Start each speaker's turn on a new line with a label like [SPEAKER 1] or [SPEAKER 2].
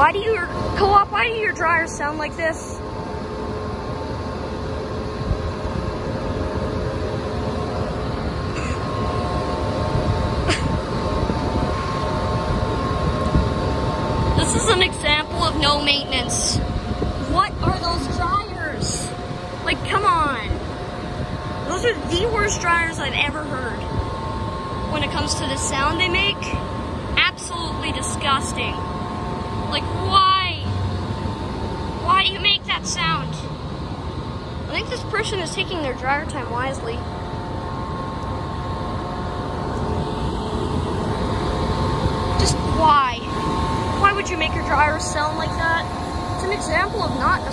[SPEAKER 1] Why do your co-op? Why do your dryers sound like this? this is an example of no maintenance. What are those dryers? Like, come on. Those are the worst dryers I've ever heard. When it comes to the sound they make, absolutely disgusting. Like, why? Why do you make that sound? I think this person is taking their dryer time wisely. Just why? Why would you make your dryer sound like that? It's an example of not a